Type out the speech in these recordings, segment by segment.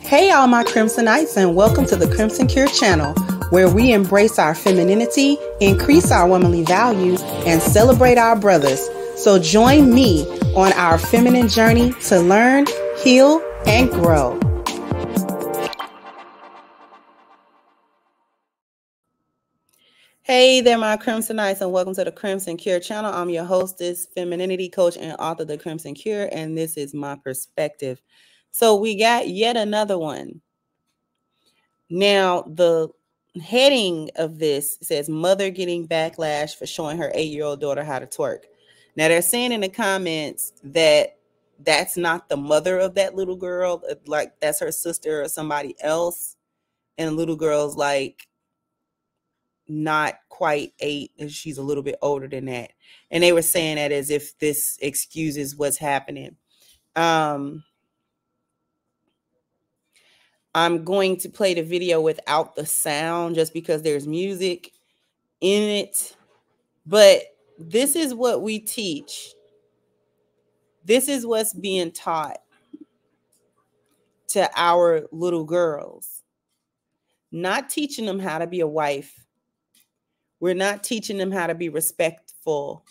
Hey, all my Crimsonites, and welcome to the Crimson Cure channel, where we embrace our femininity, increase our womanly value, and celebrate our brothers. So join me on our feminine journey to learn, heal, and grow. Hey there, my Crimsonites, and welcome to the Crimson Cure channel. I'm your hostess, femininity coach, and author of the Crimson Cure, and this is my perspective. So we got yet another one. Now, the heading of this says mother getting backlash for showing her eight-year-old daughter how to twerk. Now they're saying in the comments that that's not the mother of that little girl, uh, like that's her sister or somebody else. And the little girl's like not quite eight, and she's a little bit older than that. And they were saying that as if this excuses what's happening. Um, I'm going to play the video without the sound just because there's music in it. But this is what we teach. This is what's being taught to our little girls. Not teaching them how to be a wife. We're not teaching them how to be respectful.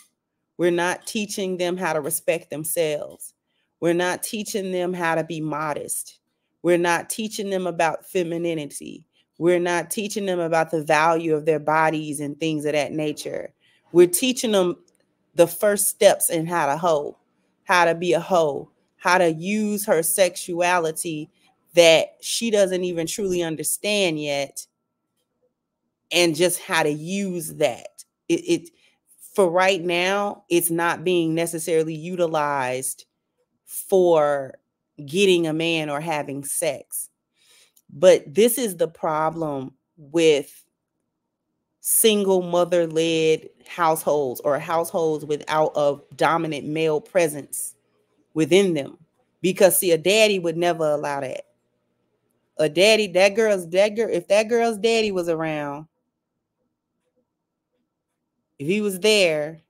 We're not teaching them how to respect themselves. We're not teaching them how to be modest. We're not teaching them about femininity. We're not teaching them about the value of their bodies and things of that nature. We're teaching them the first steps in how to hoe, how to be a hoe, how to use her sexuality that she doesn't even truly understand yet, and just how to use that. It, it for right now, it's not being necessarily utilized for getting a man or having sex. But this is the problem with single mother led households or households without a dominant male presence within them. Because see, a daddy would never allow that. A daddy, that girl's that girl, if that girl's daddy was around, if he was there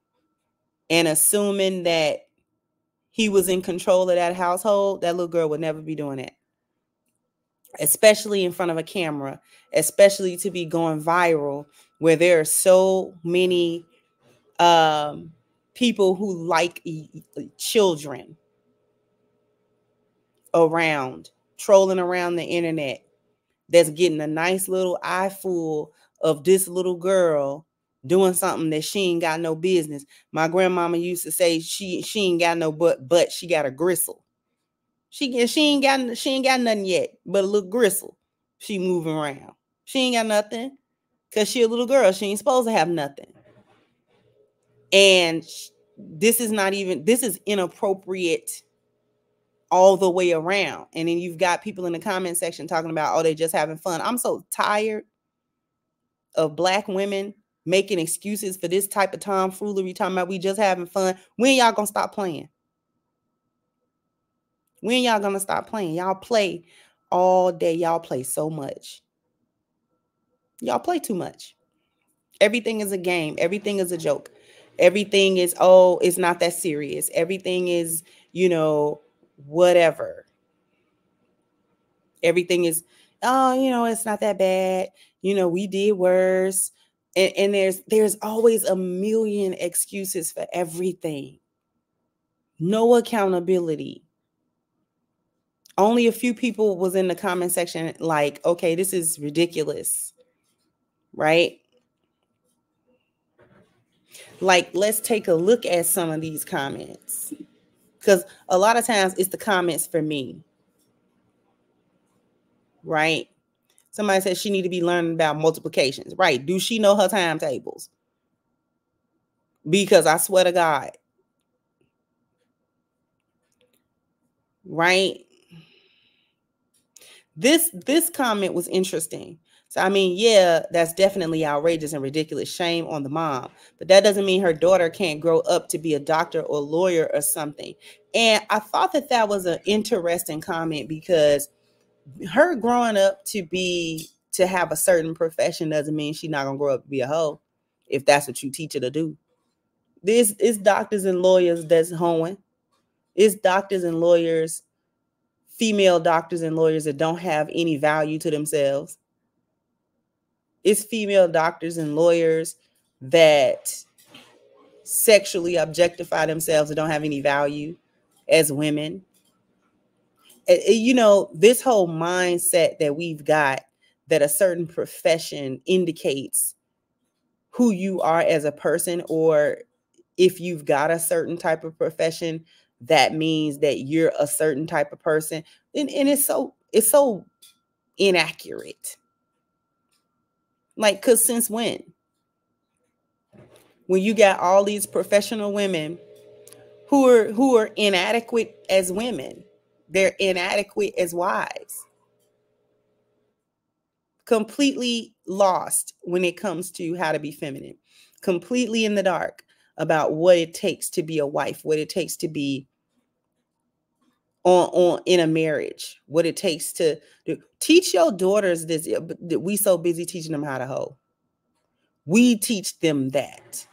and assuming that he was in control of that household, that little girl would never be doing that. Especially in front of a camera, especially to be going viral, where there are so many um, people who like children around, trolling around the internet, that's getting a nice little eye full of this little girl doing something that she ain't got no business. My grandmama used to say she she ain't got no butt, but she got a gristle. She she ain't got she ain't got nothing yet, but a little gristle. She moving around. She ain't got nothing because she a little girl. She ain't supposed to have nothing. And this is not even this is inappropriate all the way around. And then you've got people in the comment section talking about, oh, they just having fun. I'm so tired of black women making excuses for this type of tomfoolery, talking about we just having fun. When y'all gonna stop playing? When y'all gonna stop playing? Y'all play all day. Y'all play so much. Y'all play too much. Everything is a game. Everything is a joke. Everything is, oh, it's not that serious. Everything is, you know, whatever. Everything is, oh, you know, it's not that bad. You know, we did worse and, and there's there's always a million excuses for everything. No accountability. Only a few people was in the comment section like okay this is ridiculous right? Like let's take a look at some of these comments because a lot of times it's the comments for me right Somebody says she need to be learning about multiplications. Right. Do she know her timetables? Because I swear to God. Right. This this comment was interesting. So I mean, yeah, that's definitely outrageous and ridiculous. Shame on the mom. But that doesn't mean her daughter can't grow up to be a doctor or lawyer or something. And I thought that that was an interesting comment because her growing up to be to have a certain profession doesn't mean she's not gonna grow up to be a hoe if that's what you teach her to do. This is doctors and lawyers that's hoeing. It's doctors and lawyers female doctors and lawyers that don't have any value to themselves. It's female doctors and lawyers that sexually objectify themselves and don't have any value as women. You know, this whole mindset that we've got that a certain profession indicates who you are as a person, or if you've got a certain type of profession, that means that you're a certain type of person. And, and it's so it's so inaccurate. Like, cause since when? When you got all these professional women who are who are inadequate as women, they're inadequate as wives. Completely lost when it comes to how to be feminine, completely in the dark about what it takes to be a wife, what it takes to be on on in a marriage what it takes to do. Teach your daughters this we so busy teaching them how to hoe. We teach them that.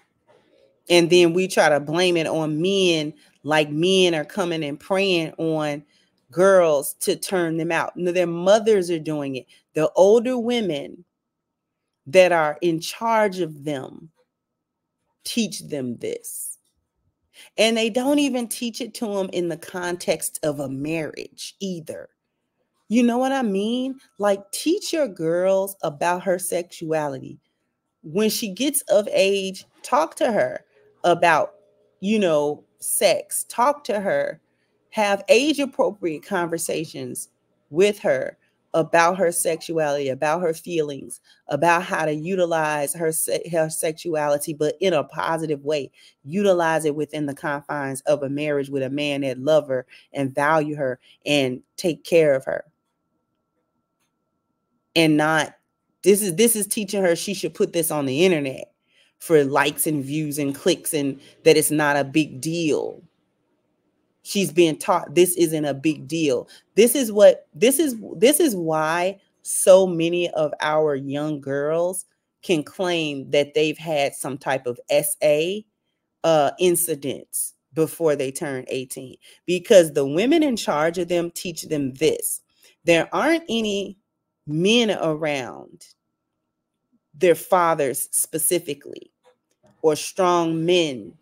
And then we try to blame it on men like men are coming and preying on girls to turn them out no their mothers are doing it the older women that are in charge of them teach them this and they don't even teach it to them in the context of a marriage either. You know what I mean? Like, teach your girls about her sexuality. When she gets of age, talk to her about, you know, sex. Talk to her. Have age appropriate conversations with her about her sexuality, about her feelings, about how to utilize her, her sexuality, but in a positive way. Utilize it within the confines of a marriage with a man that love her and value her and take care of her. And not this is this is teaching her she should put this on the internet for likes and views and clicks and that it's not a big deal she's being taught this isn't a big deal this is what this is this is why so many of our young girls can claim that they've had some type of SA uh, incidents before they turn 18 because the women in charge of them teach them this. There aren't any men around their fathers specifically or strong men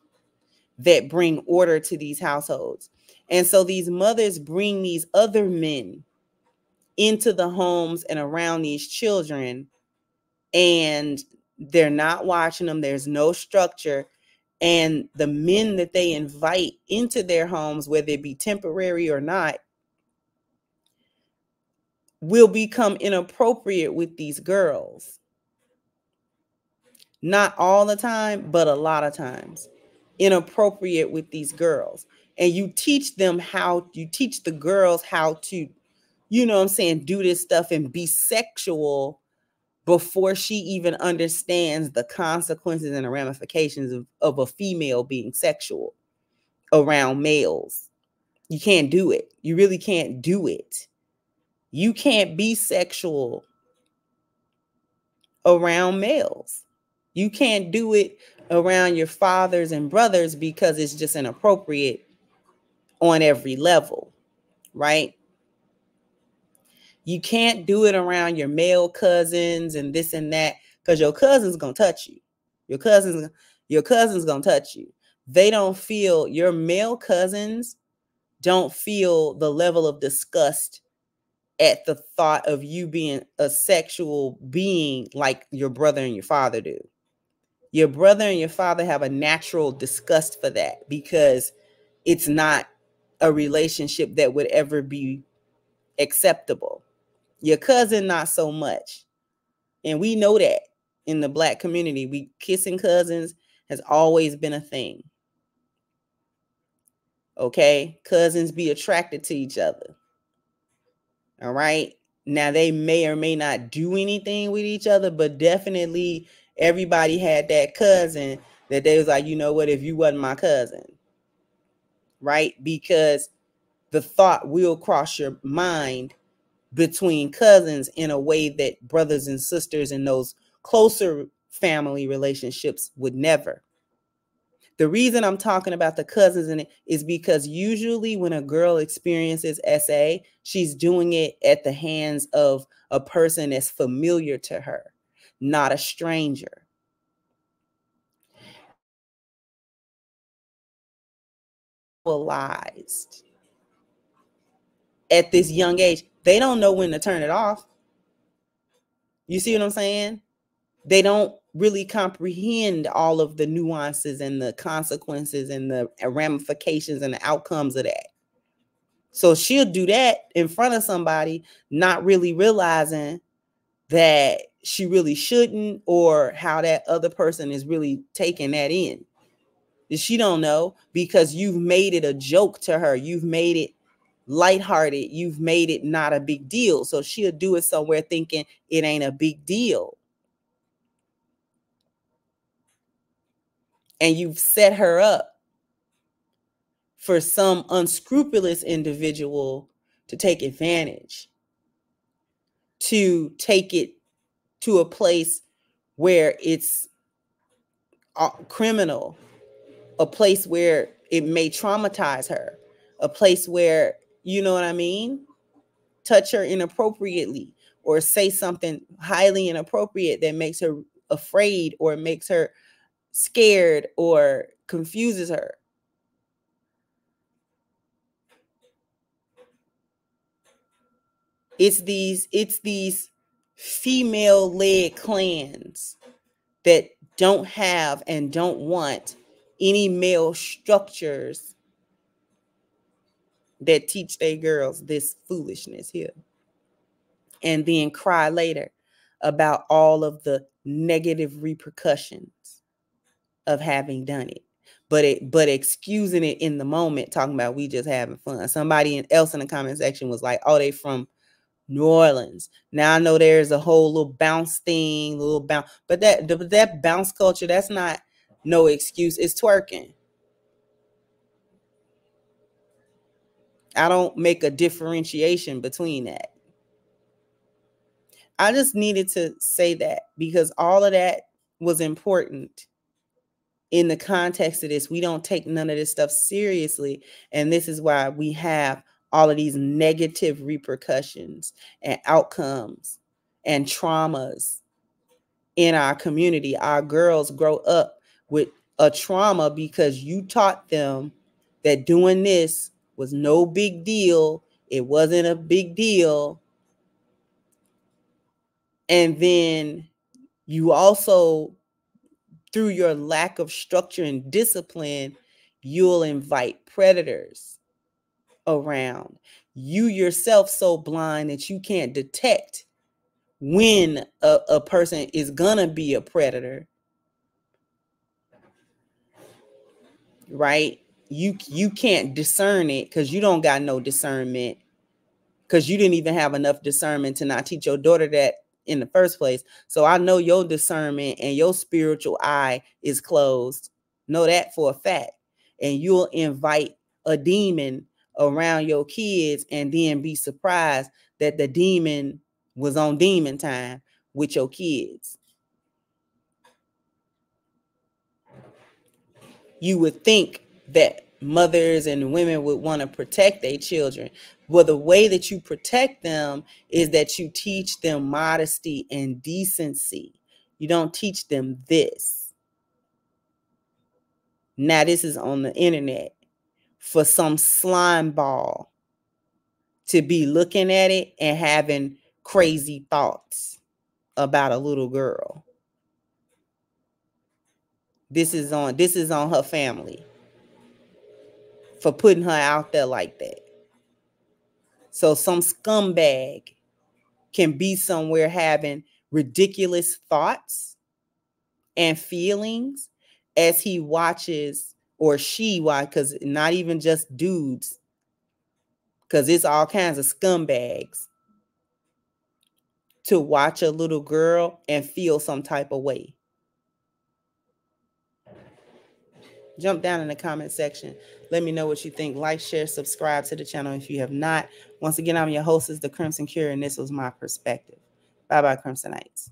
that bring order to these households. And so these mothers bring these other men into the homes and around these children, and they're not watching them. There's no structure. And the men that they invite into their homes, whether it be temporary or not, will become inappropriate with these girls. Not all the time, but a lot of times. Inappropriate with these girls. And you teach them how you teach the girls how to you know i'm saying do this stuff and be sexual before she even understands the consequences and the ramifications of, of a female being sexual around males. You can't do it. You really can't do it. You can't be sexual around males. You can't do it around your fathers and brothers because it's just inappropriate on every level, right? You can't do it around your male cousins and this and that because your cousin's gonna touch you. Your cousins, your cousin's gonna touch you. They don't feel your male cousins don't feel the level of disgust at the thought of you being a sexual being like your brother and your father do. Your brother and your father have a natural disgust for that because it's not a relationship that would ever be acceptable. Your cousin, not so much. And we know that in the black community, we kissing cousins has always been a thing. Okay, cousins be attracted to each other. All right. Now they may or may not do anything with each other, but definitely everybody had that cousin that they was like, you know what, if you wasn't my cousin, right? Because the thought will cross your mind between cousins in a way that brothers and sisters and those closer family relationships would never. The reason I'm talking about the cousins in it is because usually when a girl experiences SA, she's doing it at the hands of a person that's familiar to her, not a stranger. Realized at this young age, they don't know when to turn it off. You see what I'm saying? They don't really comprehend all of the nuances and the consequences and the ramifications and the outcomes of that. So she'll do that in front of somebody, not really realizing that she really shouldn't or how that other person is really taking that in. She don't know because you've made it a joke to her. You've made it lighthearted. You've made it not a big deal. So she'll do it somewhere thinking it ain't a big deal. and you've set her up for some unscrupulous individual to take advantage, to take it to a place where it's uh, criminal, a place where it may traumatize her, a place where, you know what I mean? Touch her inappropriately or say something highly inappropriate that makes her afraid or makes her scared or confuses her. It's these it's these female led clans that don't have and don't want any male structures that teach their girls this foolishness here. And then cry later about all of the negative repercussions of having done it. But it but excusing it in the moment talking about we just having fun. Somebody else in the comment section was like oh they from new orleans. Now i know there's a whole little bounce thing little bounce but that that bounce culture that's not no excuse. It's twerking. I don't make a differentiation between that. I just needed to say that because all of that was important in the context of this, we don't take none of this stuff seriously. And this is why we have all of these negative repercussions and outcomes and traumas in our community. Our girls grow up with a trauma because you taught them that doing this was no big deal. It wasn't a big deal. And then you also through your lack of structure and discipline, you'll invite predators around. You yourself so blind that you can't detect when a, a person is gonna be a predator. Right? You you can't discern it because you don't got no discernment because you didn't even have enough discernment to not teach your daughter that in the first place. So I know your discernment and your spiritual eye is closed. Know that for a fact. And you'll invite a demon around your kids and then be surprised that the demon was on demon time with your kids. You would think that mothers and women would want to protect their children. Well, the way that you protect them is that you teach them modesty and decency. You don't teach them this. Now, this is on the internet for some slime ball to be looking at it and having crazy thoughts about a little girl. This is on this is on her family for putting her out there like that. So some scumbag can be somewhere having ridiculous thoughts and feelings as he watches or she why because not even just dudes because it's all kinds of scumbags to watch a little girl and feel some type of way jump down in the comment section. Let me know what you think. Like, share, subscribe to the channel if you have not. Once again, I'm your host, is the Crimson Cure, and this was my perspective. Bye bye, Crimsonites.